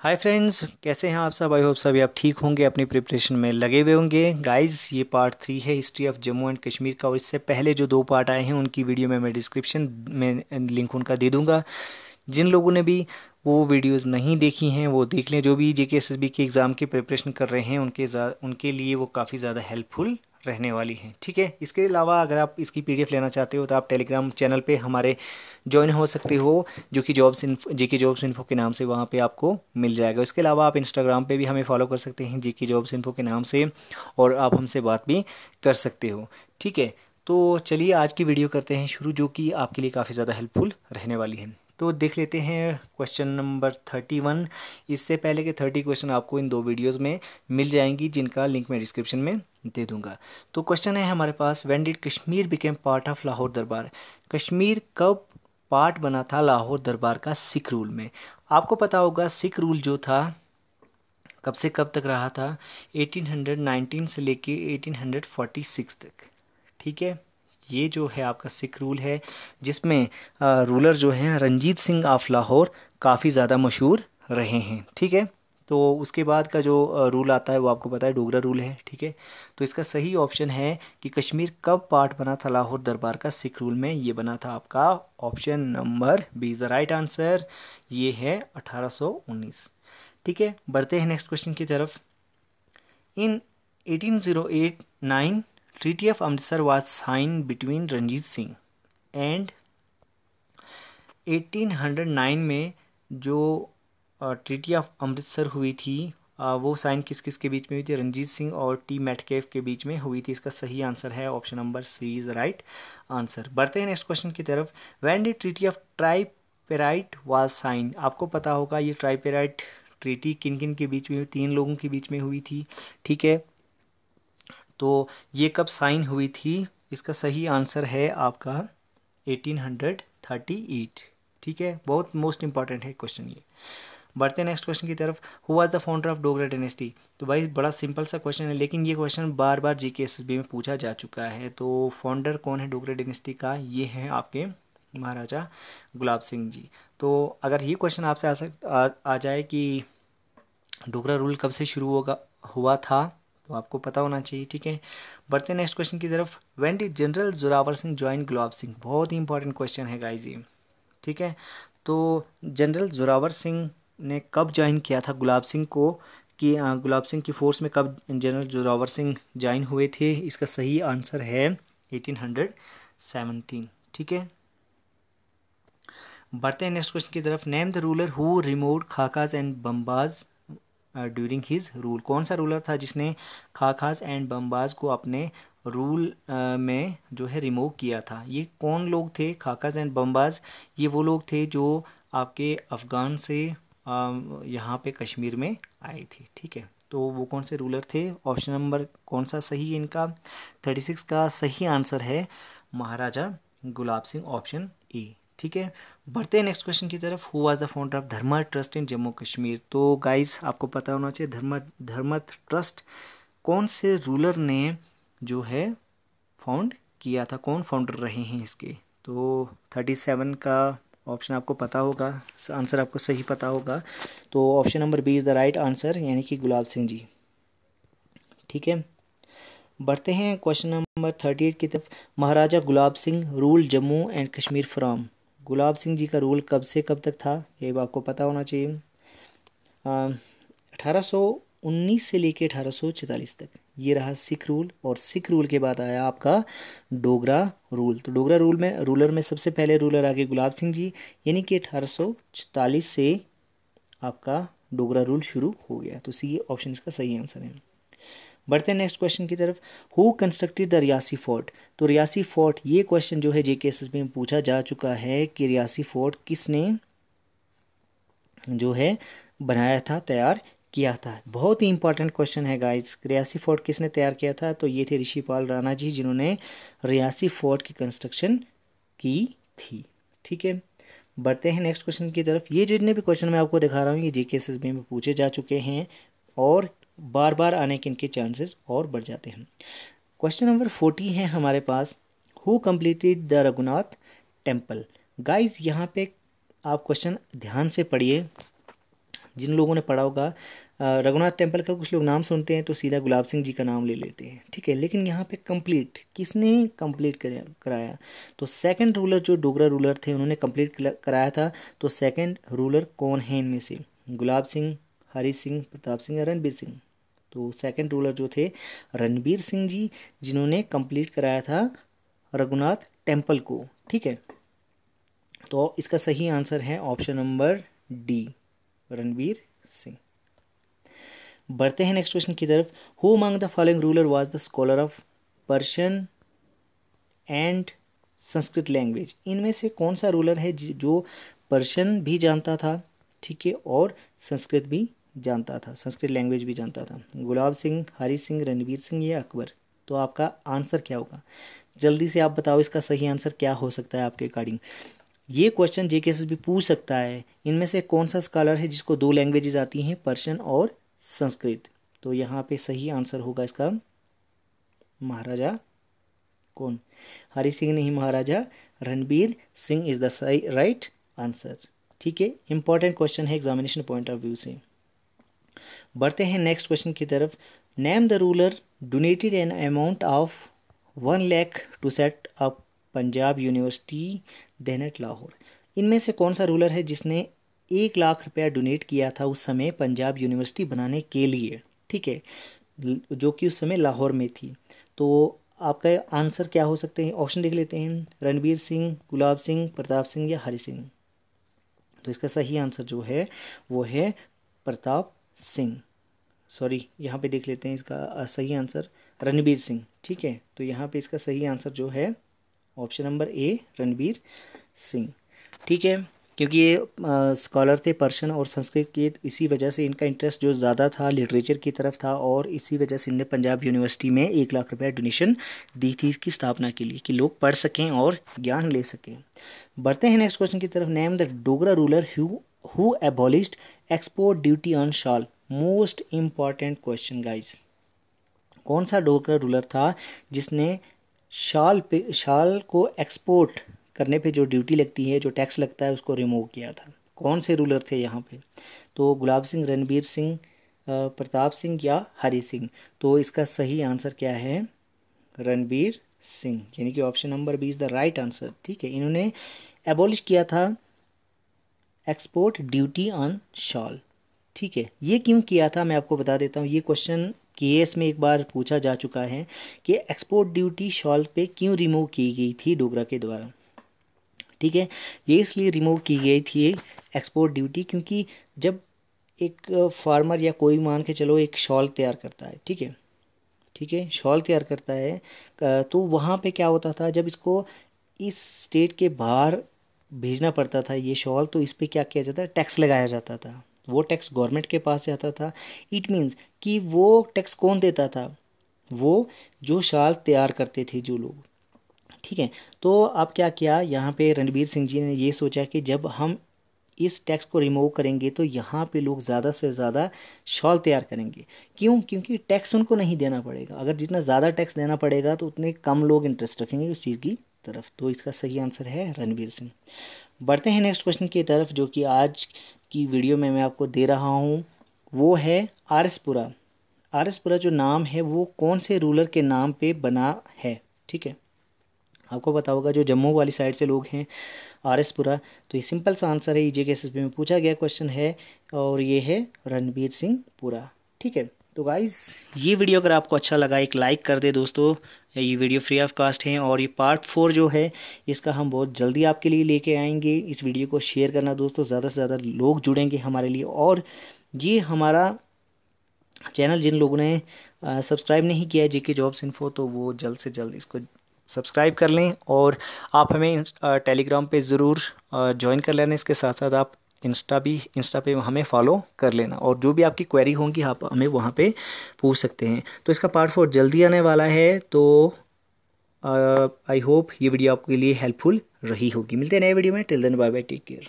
Hi friends कैसे हैं आप सब? आई होप सभी आप ठीक होंगे, अपनी प्रिपरेशन में लगे हुए होंगे। गाइस ये पार्ट थ्री है history of Jammu and Kashmir का, और इससे पहले जो दो पार्ट आए हैं, उनकी वीडियो में मैं डिस्क्रिप्शन में लिंक उनका दे दूँगा। जिन लोगों ने भी वो वीडियोस नहीं देखी हैं, वो देख लें। जो भी J K S S B के एग्ज़ाम की प्रिपरेशन कर रहे हैं, उनके उनके लिए वो काफ़ी ज़्यादा हेल्पफुल रहने वाली हैं। ठीक है? इसके अलावा अगर आप इसकी पीडीएफ लेना चाहते हो तो आप टेलीग्राम चैनल पे हमारे ज्वाइन हो सकते हो, जो कि जॉब्स इन्फो जी के जॉब्स इन्फो के नाम से वहाँ पे आपको मिल जाएगा। इसके अलावा आप इंस्टाग्राम पे भी हमें फॉलो कर सकते हैं जी के जॉब्स इन्फो के नाम से, और आप हमसे बात भी कर सकते हो। ठीक है? तो चलिए, आज की वीडियो करते हैं शुरू, जो कि आपके लिए काफ़ी ज़्यादा हेल्पफुल रहने वाली है। तो देख लेते हैं क्वेश्चन नंबर थर्टी वन। इससे पहले के थर्टी क्वेश्चन आपको इन दो वीडियोस में मिल जाएँगी, जिनका लिंक मैं डिस्क्रिप्शन में दे दूँगा। तो क्वेश्चन है हमारे पास when did Kashmir became part of Lahore Darbar? Kashmir कब पार्ट बना था लाहौर दरबार का सिख रूल में? आपको पता होगा, सिख रूल जो था, कब से कब तक रहा था? 1819 से लेके 1846 तक। ठीक है? ये जो है आपका सिख रूल है, जिसमें रूलर जो हैं, रंजीत सिंह ऑफ़ लाहौर काफ़ी ज़्यादा मशहूर रहे हैं। ठीक है? तो उसके बाद का जो रूल आता है वो आपको पता है, डोगरा रूल है, ठीक है? तो इसका सही ऑप्शन है कि कश्मीर कब पार्ट बना था लाहौर दरबार का सिख रूल में, ये बना था आपका option number B is the right answer ये है 1819 ठीक है, बढ़ते हैं नेक्स्ट क्वेश्चन की तरफ़। In 1809 treaty of Amritsar was signed between Ranjit Singh and 1809 में जो ट्रीटी ऑफ़ अमृतसर हुई थी। वो साइन किस किस के बीच में हुई थी? रंजीत सिंह और टी मेटकेफ के बीच में हुई थी। इसका सही आंसर है option number C is right answer बढ़ते हैं नेक्स्ट क्वेश्चन की तरफ़। When the treaty of tripartite was signed आपको पता होगा ये ट्राइपेराइट ट्रीटी किन किन के बीच में हुई? तीन लोगों के बीच में हुई थी। ठीक है? तो ये कब साइन हुई थी? इसका सही आंसर है आपका 1838 ठीक है? बहुत मोस्ट इंपॉर्टेंट है क्वेश्चन ये। बढ़ते हैं नेक्स्ट क्वेश्चन की तरफ़। Who was the founder of Dogra dynasty तो भाई बड़ा सिंपल सा क्वेश्चन है लेकिन ये क्वेश्चन बार बार जी के में पूछा जा चुका है। तो फाउंडर कौन है डोगरा डेनेस्टी का? ये है आपके महाराजा गुलाब सिंह जी। तो अगर ये क्वेश्चन आपसे आ सक आ, आ जाए कि डोगरा रूल कब से शुरू होगा हुआ था तो आपको पता होना चाहिए ठीक है? बढ़ते हैं नेक्स्ट क्वेश्चन की तरफ़। When the general Zorawar Singh join Gulab Singh? बहुत ही इंपॉर्टेंट क्वेश्चन है गाइज़ ये ठीक है? तो जनरल जोरावर सिंह ने कब ज्वाइन किया था गुलाब सिंह को, कि गुलाब सिंह की फोर्स में कब जनरल जोरावर सिंह ज्वाइन हुए थे, इसका सही आंसर है 1817 ठीक है? बढ़ते हैं नेक्स्ट क्वेश्चन की तरफ़। Name the ruler who remove Khakhas and Bambas during his rule. कौन सा रूलर था जिसने खाकाज एंड बम्बाज को अपने रूल में जो है रिमूव किया था? ये कौन लोग थे? खाकाज एंड बम्बाज ये वो लोग थे जो आपके अफ़गान से यहाँ पे कश्मीर में आए थे, ठीक है? तो वो कौन से रूलर थे? ऑप्शन नंबर कौन सा सही है इनका? थर्टी सिक्स का सही आंसर है महाराजा गुलाब सिंह, ऑप्शन ए, ठीक है? बढ़ते हैं नेक्स्ट क्वेश्चन की तरफ़। Who was the founder of Dharma trust in Jammu Kashmir तो गाइस आपको पता होना चाहिए धर्मा धर्मा ट्रस्ट कौन से रूलर ने जो है फाउंड किया था? कौन फाउंडर रहे हैं इसके? तो थर्टी सेवन का ऑप्शन आपको पता होगा आंसर आपको सही पता होगा। तो option number B is the right answer, यानी कि गुलाब सिंह जी। ठीक है? बढ़ते हैं क्वेश्चन नंबर थर्टी एट की तरफ़। Maharaja Gulab Singh rule Jammu and Kashmir from. Gulab Singh ji का रूल कब से कब तक था, ये आपको पता होना चाहिए। अठारह सौ उन्नीस से लेके अठारह सौ तक। ये रहा सिख रूल और सिख रूल के बाद आया आपका डोगरा रूल। तो डोगरा रूल में, रूलर में सबसे पहले रूलर आ गए गुलाब सिंह जी, यानी कि अठारह से आपका डोगरा रूल शुरू हो गया। तो सी ऑप्शन इसका सही आंसर है। बढ़ते हैं नेक्स्ट क्वेश्चन की तरफ़। Who constructed the Reasi fort तो रियासी फोर्ट ये क्वेश्चन जो है जे के एस में पूछा जा चुका है कि रियासी फोर्ट किसने जो है बनाया था, तैयार किया था। बहुत ही इंपॉर्टेंट क्वेश्चन है गाइस रियासी फोर्ट किसने तैयार किया था? तो ये थे ऋषिपाल राणा जी, जिन्होंने रियासी फोर्ट की कंस्ट्रक्शन की थी। ठीक है? बढ़ते हैं नेक्स्ट क्वेश्चन की तरफ़। ये जितने भी क्वेश्चन मैं आपको दिखा रहा हूँ, ये जी के में पूछे जा चुके हैं और बार बार आने के इनके चांसेस और बढ़ जाते हैं। क्वेश्चन नंबर फोर्टी है हमारे पास। Who completed the Raghunath temple guys यहाँ पे आप क्वेश्चन ध्यान से पढ़िए। जिन लोगों ने पढ़ा होगा रघुनाथ टेंपल का कुछ लोग नाम सुनते हैं तो सीधा गुलाब सिंह जी का नाम ले लेते हैं, ठीक है? लेकिन यहाँ पे कंप्लीट किसने कंप्लीट कराया? तो सेकंड रूलर जो डोगरा रूलर थे, उन्होंने कंप्लीट कराया था तो सेकंड रूलर कौन है इनमें से? गुलाब सिंह हरी सिंह, प्रताप सिंह या रणबीर सिंह? तो सेकंड रूलर जो थे, रणबीर सिंह जी, जिन्होंने कंप्लीट कराया था रघुनाथ टेंपल को, ठीक है? तो इसका सही आंसर है option number D. Ranbir Singh. बढ़ते हैं नेक्स्ट क्वेश्चन की तरफ़। Who among the following ruler was the scholar of Persian and Sanskrit language इनमें से कौन सा रूलर है जो पर्शियन भी जानता था, ठीक है, और संस्कृत भी जानता था संस्कृत लैंग्वेज भी जानता था। गुलाब सिंह, हरी सिंह, रणवीर सिंह या अकबर? तो आपका आंसर क्या होगा? जल्दी से आप बताओ इसका सही आंसर क्या हो सकता है आपके अकॉर्डिंग ये क्वेश्चन जे भी पूछ सकता है, इनमें से कौन सा स्कॉलर है जिसको दो लैंग्वेजेस आती हैं पर्शियन और संस्कृत तो यहाँ पे सही आंसर होगा इसका महाराजा कौन? हरि सिंह नहीं, Maharaja Ranbir Singh is the right answer ठीक है इंपॉर्टेंट क्वेश्चन है एग्जामिनेशन पॉइंट ऑफ़ व्यू से। बढ़ते हैं नेक्स्ट क्वेश्चन की तरफ़। Name the ruler donated an amount of one lakh to set up Punjab university then at Lahore. इनमें से कौन सा रूलर है जिसने एक लाख रुपया डोनेट किया था उस समय पंजाब यूनिवर्सिटी बनाने के लिए? ठीक है, जो कि उस समय लाहौर में थी। तो आपका आंसर क्या हो सकते हैं? ऑप्शन देख लेते हैं। रणबीर सिंह, गुलाब सिंह, प्रताप सिंह या हरि सिंह। तो इसका सही आंसर जो है, वो है प्रताप सिंह। सॉरी, यहाँ पे देख लेते हैं इसका सही आंसर। रणबीर सिंह। ठीक है तो यहाँ पे इसका सही आंसर जो है option number A, Ranbir Singh. ठीक है, क्योंकि ये स्कॉलर थे पर्शियन और संस्कृत के इसी वजह से इनका इंटरेस्ट जो ज़्यादा था लिटरेचर की तरफ़ था, और इसी वजह से इनने पंजाब यूनिवर्सिटी में एक लाख रुपया डोनेशन दी थी इसकी स्थापना के लिए, कि लोग पढ़ सकें और ज्ञान ले सकें। बढ़ते हैं नेक्स्ट क्वेश्चन की तरफ़। Name the Dogra ruler who abolished export duty on shawl most important question guys कौन सा डोगरा रूलर था जिसने शाल पे, शाल को एक्सपोर्ट करने पे जो ड्यूटी लगती है, जो टैक्स लगता है, उसको रिमूव किया था। कौन से रूलर थे यहाँ पे? तो गुलाब सिंह, रणबीर सिंह प्रताप सिंह या हरी सिंह? तो इसका सही आंसर क्या है? रणबीर सिंह। यानी कि option number B is the right answer ठीक है, इन्होंने एबॉलिश किया था एक्सपोर्ट ड्यूटी ऑन शॉल ठीक है, ये क्यों किया था? मैं आपको बता देता हूँ। ये क्वेश्चन केएस में एक बार पूछा जा चुका है कि एक्सपोर्ट ड्यूटी शॉल पे क्यों रिमूव की गई थी डोगरा के द्वारा। ठीक है? ये इसलिए रिमूव की गई थी एक्सपोर्ट ड्यूटी क्योंकि जब एक फार्मर या कोई मान के चलो एक शॉल तैयार करता है, ठीक है? ठीक है? शॉल तैयार करता है तो वहाँ पे क्या होता था? जब इसको इस स्टेट के बाहर भेजना पड़ता था, ये शॉल तो इस पर क्या किया जाता है? टैक्स लगाया जाता था। वो टैक्स गवर्नमेंट के पास जाता था। इट मीन्स कि वो टैक्स कौन देता था? वो जो शाल तैयार करते थे जो लोग। ठीक है? तो अब क्या किया? यहाँ पे रणबीर सिंह जी ने ये सोचा कि जब हम इस टैक्स को रिमूव करेंगे तो यहाँ पे लोग ज़्यादा से ज़्यादा शॉल तैयार करेंगे। क्यों? क्योंकि टैक्स उनको नहीं देना पड़ेगा। अगर जितना ज़्यादा टैक्स देना पड़ेगा तो उतने कम लोग इंटरेस्ट रखेंगे उस चीज़ की तरफ़। तो इसका सही आंसर है रणबीर सिंह। बढ़ते हैं नेक्स्ट क्वेश्चन की तरफ़, जो कि आज की वीडियो में मैं आपको दे रहा हूँ, वो है आरसपुरा आरसपुरा जो नाम है, वो कौन से रूलर के नाम पे बना है? ठीक है? आपको पता होगा, जो जम्मू वाली साइड से लोग हैं आर एस पुरा तो ये सिंपल सा आंसर है ई जे के में पूछा गया क्वेश्चन है, और ये है रणबीर सिंह पुरा। ठीक है? तो गाइज़ ये वीडियो अगर आपको अच्छा लगा, एक लाइक कर दे दोस्तों। ये वीडियो फ्री ऑफ़ कास्ट है और ये पार्ट फोर जो है, इसका हम बहुत जल्दी आपके लिए लेके आएँगे। इस वीडियो को शेयर करना दोस्तों, ज़्यादा से ज़्यादा लोग जुड़ेंगे हमारे लिए। और ये हमारा चैनल जिन लोगों ने सब्सक्राइब नहीं किया है, जेके जॉब्स इन्फो तो वो जल्द से जल्द इसको सब्सक्राइब कर लें। और आप हमें टेलीग्राम पे ज़रूर ज्वाइन कर लेना। इसके साथ साथ आप इंस्टा भी इंस्टा पे हमें फॉलो कर लेना। और जो भी आपकी क्वेरी होंगी, आप हमें वहाँ पे पूछ सकते हैं। तो इसका पार्ट फोर जल्दी आने वाला है। तो आई होप ये वीडियो आपके लिए हेल्पफुल रही होगी। मिलते हैं नए वीडियो में। Till then bye bye take care